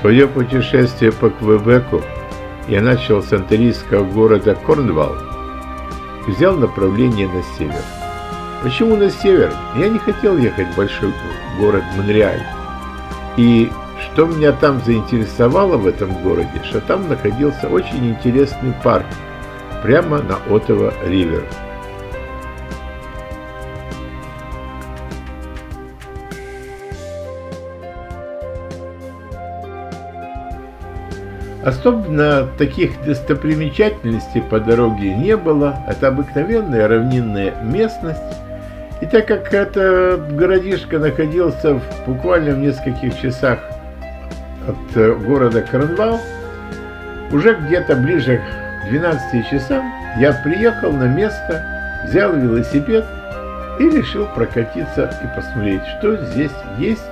Свое путешествие по Квебеку я начал с антарийского города Корнвалл и взял направление на север. Почему на север? Я не хотел ехать в большой город Монреаль. И что меня там заинтересовало в этом городе, что там находился очень интересный парк прямо на Отово-Ривер. Особенно таких достопримечательностей по дороге не было. Это обыкновенная равнинная местность. И так как этот городишко находился в, буквально в нескольких часах от э, города Корнвал, уже где-то ближе к 12 часам я приехал на место, взял велосипед и решил прокатиться и посмотреть, что здесь есть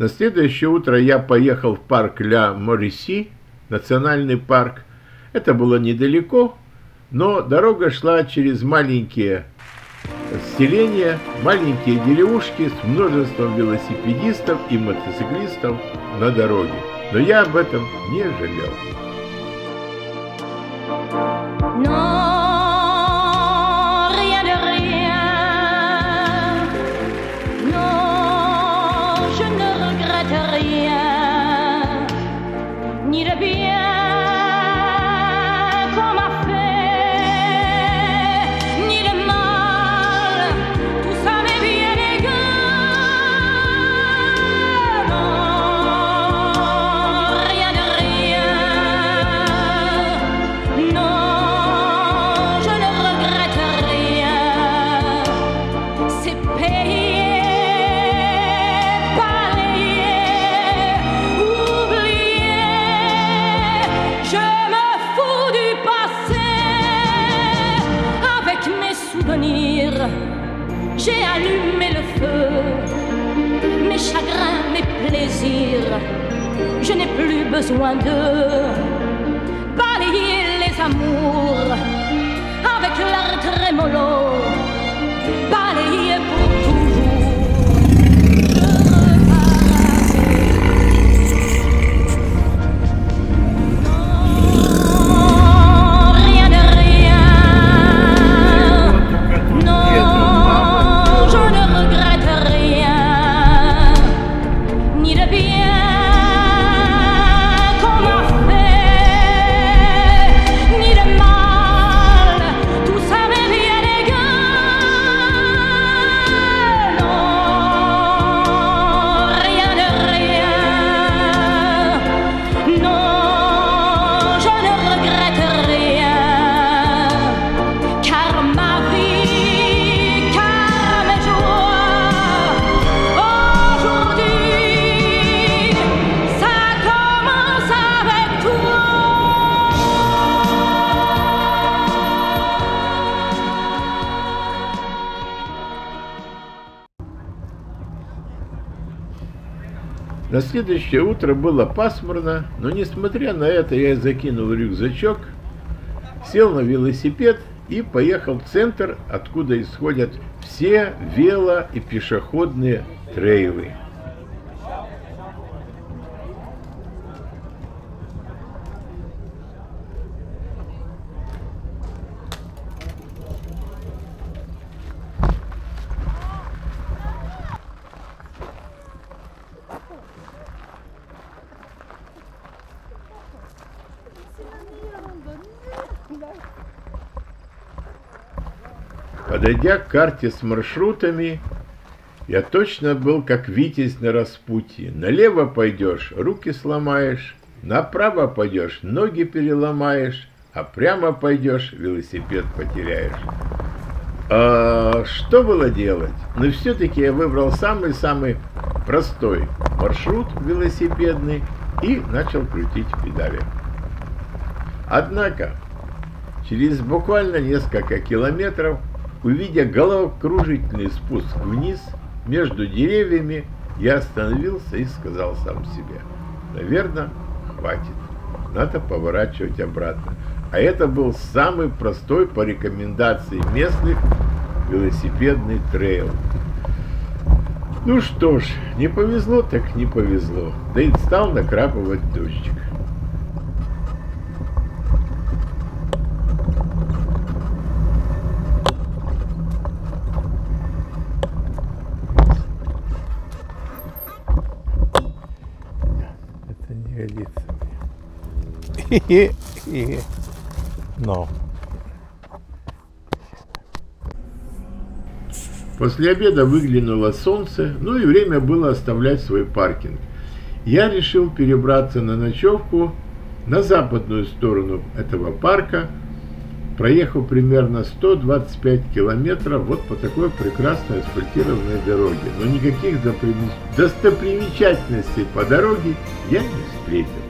На следующее утро я поехал в парк Ля Мориси, национальный парк. Это было недалеко, но дорога шла через маленькие селения, маленькие деревушки с множеством велосипедистов и мотоциклистов на дороге. Но я об этом не жалел. mira bien. Je n'ai plus besoin de balayer les amours На следующее утро было пасмурно, но несмотря на это я закинул рюкзачок, сел на велосипед и поехал в центр, откуда исходят все вело- и пешеходные трейлы. Подойдя к карте с маршрутами, я точно был как Витязь на распутье. Налево пойдешь, руки сломаешь, направо пойдешь, ноги переломаешь, а прямо пойдешь, велосипед потеряешь. А что было делать? Но ну, все-таки я выбрал самый-самый простой маршрут велосипедный и начал крутить педали. Однако, через буквально несколько километров Увидя головокружительный спуск вниз между деревьями, я остановился и сказал сам себе, наверное, хватит, надо поворачивать обратно. А это был самый простой по рекомендации местных велосипедный трейл. Ну что ж, не повезло, так не повезло. Да и стал накрапывать дождик. Но. После обеда выглянуло солнце, ну и время было оставлять свой паркинг. Я решил перебраться на ночевку на западную сторону этого парка, проехав примерно 125 километров вот по такой прекрасной асфальтированной дороге. Но никаких достопримечательностей по дороге я не встретил.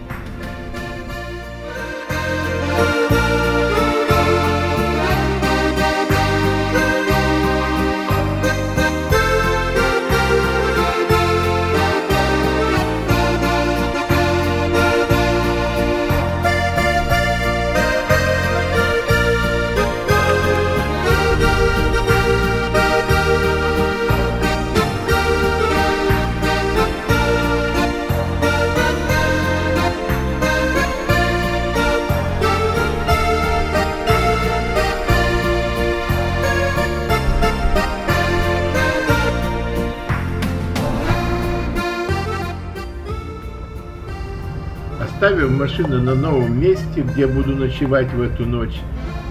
Оставив машину на новом месте, где буду ночевать в эту ночь,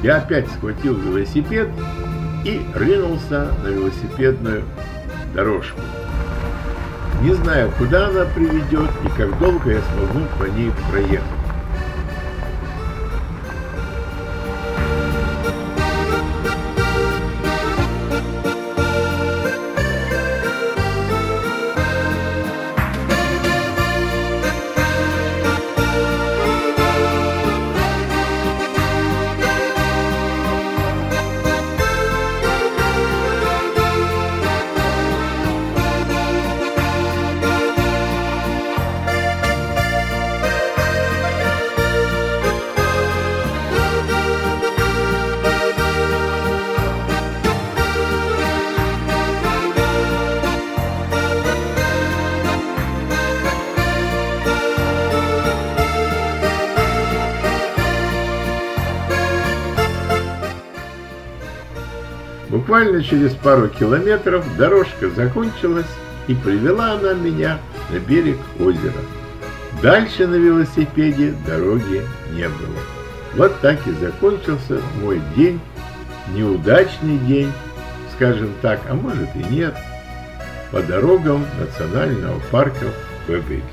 я опять схватил велосипед и ринулся на велосипедную дорожку. Не знаю, куда она приведет и как долго я смогу по ней проехать. Буквально через пару километров дорожка закончилась, и привела она меня на берег озера. Дальше на велосипеде дороги не было. Вот так и закончился мой день, неудачный день, скажем так, а может и нет, по дорогам национального парка Бэбэки.